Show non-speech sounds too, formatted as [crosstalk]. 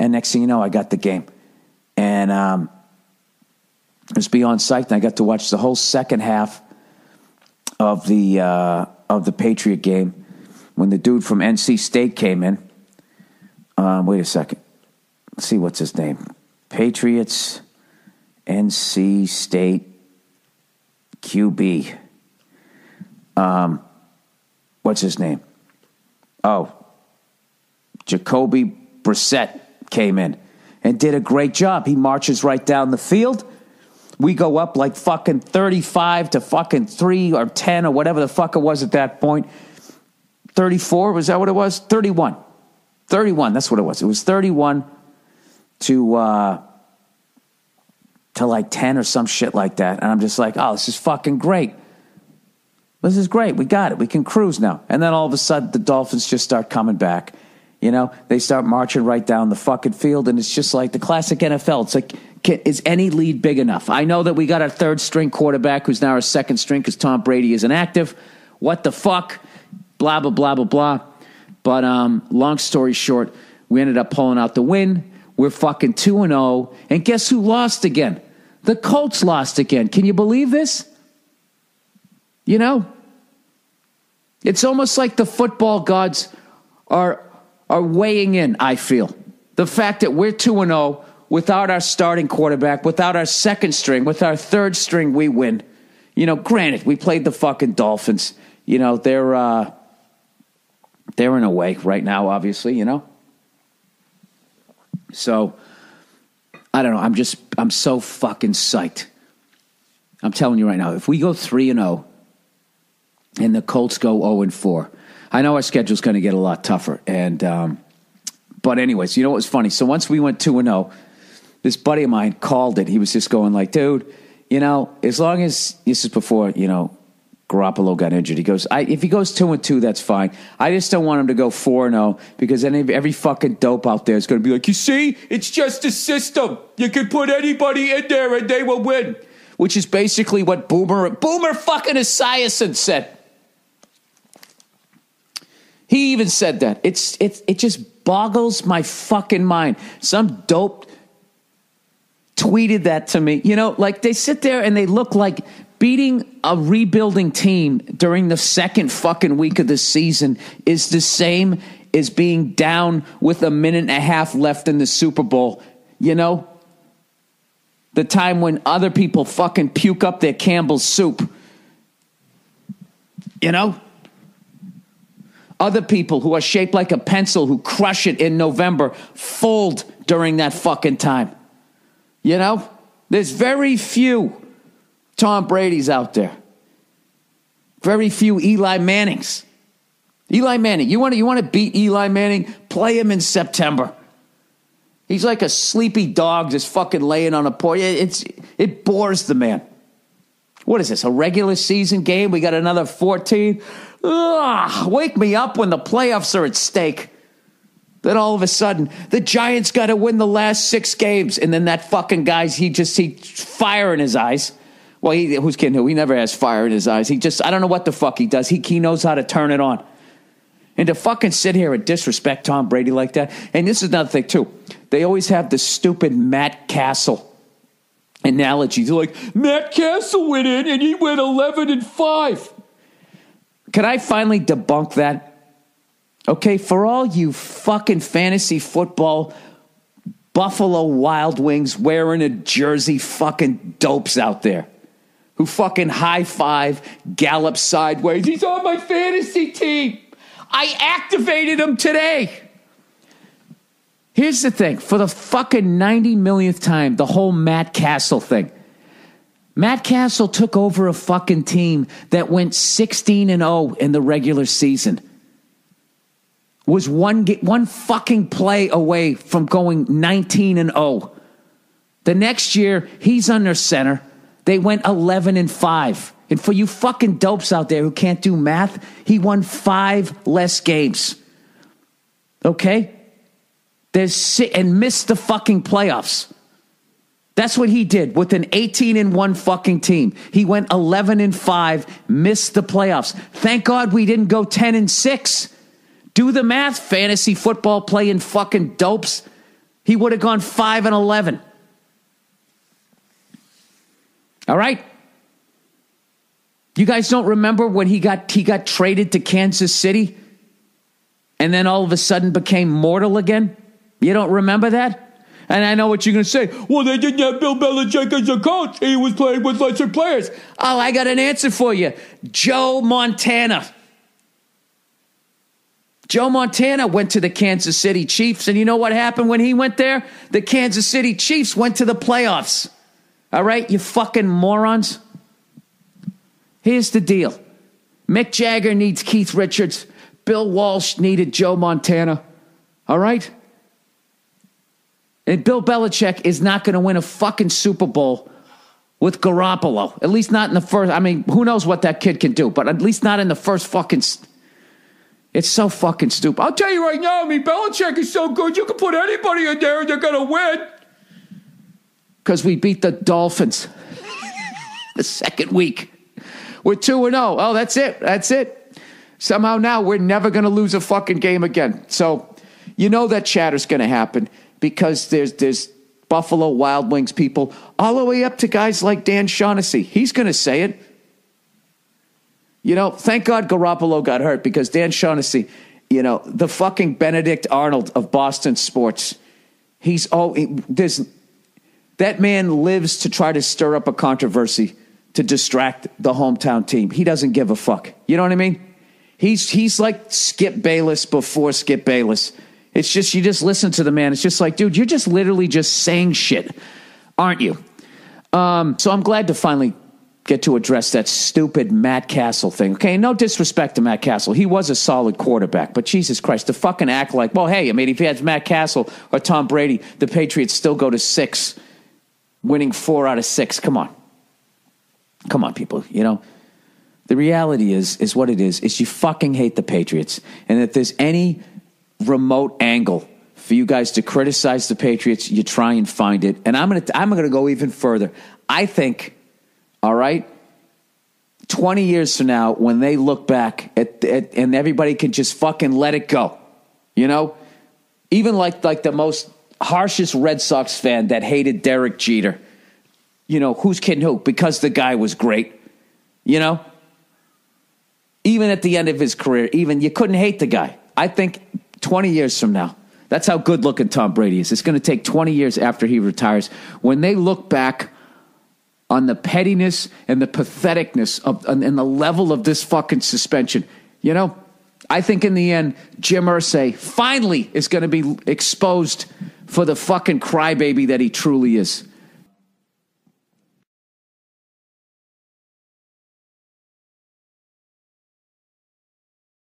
And next thing you know, I got the game. And um, I was beyond psyched. And I got to watch the whole second half of the, uh, of the Patriot game when the dude from NC State came in. Um, wait a second. Let's see what's his name. Patriots, NC State, QB. Um, what's his name? Oh, Jacoby Brissett came in and did a great job. He marches right down the field. We go up like fucking 35 to fucking 3 or 10 or whatever the fuck it was at that point. 34, was that what it was? 31. 31, that's what it was. It was 31 to uh to like 10 or some shit like that. And I'm just like, "Oh, this is fucking great." This is great. We got it. We can cruise now. And then all of a sudden, the Dolphins just start coming back. You know, they start marching right down the fucking field, and it's just like the classic NFL. It's like, can, is any lead big enough? I know that we got a third string quarterback who's now our second string because Tom Brady is inactive. What the fuck? Blah, blah, blah, blah, blah. But um, long story short, we ended up pulling out the win. We're fucking 2 and 0. And guess who lost again? The Colts lost again. Can you believe this? You know? It's almost like the football gods are are weighing in, I feel. The fact that we're 2 and 0 without our starting quarterback, without our second string, with our third string we win. You know, granted, we played the fucking Dolphins. You know, they're uh they're in a way right now obviously, you know. So I don't know, I'm just I'm so fucking psyched. I'm telling you right now, if we go 3 and 0 and the Colts go 0 and 4. I know our schedule's going to get a lot tougher. And, um, but anyways, you know what was funny? So once we went 2 and 0, this buddy of mine called it. He was just going like, dude, you know, as long as this is before, you know, Garoppolo got injured. He goes, if he goes 2 and 2, that's fine. I just don't want him to go 4 and 0 because then every fucking dope out there is going to be like, you see, it's just a system. You can put anybody in there and they will win. Which is basically what Boomer, Boomer fucking Esiason said. He even said that. It's it it just boggles my fucking mind. Some dope tweeted that to me. You know, like they sit there and they look like beating a rebuilding team during the second fucking week of the season is the same as being down with a minute and a half left in the Super Bowl. You know? The time when other people fucking puke up their Campbell's soup. You know? Other people who are shaped like a pencil who crush it in November fold during that fucking time. You know? There's very few Tom Brady's out there. Very few Eli Mannings. Eli Manning, you want to you want to beat Eli Manning? Play him in September. He's like a sleepy dog just fucking laying on a porch. It's it bores the man. What is this? A regular season game? We got another 14. Ugh, wake me up when the playoffs are at stake. Then all of a sudden, the Giants got to win the last six games, and then that fucking guy's he just he fire in his eyes. Well, he, who's kidding who? He never has fire in his eyes. He just I don't know what the fuck he does. He he knows how to turn it on. And to fucking sit here and disrespect Tom Brady like that. And this is another thing too. They always have the stupid Matt Cassel analogy. They're like Matt Cassel went in and he went eleven and five. Can I finally debunk that? Okay, for all you fucking fantasy football Buffalo Wild Wings wearing a jersey fucking dopes out there who fucking high five, gallop sideways. He's on my fantasy team. I activated him today. Here's the thing for the fucking 90 millionth time, the whole Matt Cassel thing. Matt Cassel took over a fucking team that went 16 and 0 in the regular season. Was one one fucking play away from going 19 and 0. The next year, he's under center. They went 11 and 5. And for you fucking dopes out there who can't do math, he won 5 less games. Okay? There's and missed the fucking playoffs. That's what he did with an 18 and 1 fucking team. He went 11 and 5, missed the playoffs. Thank God we didn't go 10 and 6. Do the math, fantasy football playing fucking dopes. He would have gone 5 and 11. All right? You guys don't remember when he got he got traded to Kansas City and then all of a sudden became mortal again? You don't remember that? And I know what you're going to say. Well, they didn't have Bill Belichick as a coach. He was playing with lesser players. Oh, I got an answer for you. Joe Montana. Joe Montana went to the Kansas City Chiefs, and you know what happened when he went there? The Kansas City Chiefs went to the playoffs. All right, you fucking morons. Here's the deal Mick Jagger needs Keith Richards. Bill Walsh needed Joe Montana. All right? And Bill Belichick is not going to win a fucking Super Bowl with Garoppolo. At least not in the first. I mean, who knows what that kid can do, but at least not in the first fucking. St- it's so fucking stupid. I'll tell you right now, I mean, Belichick is so good, you can put anybody in there and they're going to win. Because we beat the Dolphins [laughs] the second week. We're 2 and 0. Oh, that's it. That's it. Somehow now we're never going to lose a fucking game again. So, you know that chatter's going to happen because there's there's Buffalo Wild Wings people all the way up to guys like Dan Shaughnessy. He's going to say it. You know, thank God Garoppolo got hurt because Dan Shaughnessy, you know, the fucking Benedict Arnold of Boston sports. He's oh, there's that man lives to try to stir up a controversy to distract the hometown team. He doesn't give a fuck. You know what I mean? He's he's like Skip Bayless before Skip Bayless. It's just, you just listen to the man. It's just like, dude, you're just literally just saying shit, aren't you? Um, so I'm glad to finally get to address that stupid Matt Cassel thing. Okay, no disrespect to Matt Cassel. He was a solid quarterback, but Jesus Christ, to fucking act like, well, hey, I mean, if you had Matt Cassel or Tom Brady, the Patriots still go to six, winning four out of six. Come on. Come on, people, you know. The reality is, is what it is, is you fucking hate the Patriots. And if there's any remote angle for you guys to criticize the Patriots, you try and find it. And I'm going to I'm going to go even further. I think all right 20 years from now when they look back at, at and everybody can just fucking let it go. You know? Even like like the most harshest Red Sox fan that hated Derek Jeter. You know, who's kidding who? Because the guy was great. You know? Even at the end of his career, even you couldn't hate the guy. I think 20 years from now. That's how good looking Tom Brady is. It's going to take 20 years after he retires. When they look back on the pettiness and the patheticness of and the level of this fucking suspension, you know, I think in the end, Jim Irsay finally is going to be exposed for the fucking crybaby that he truly is.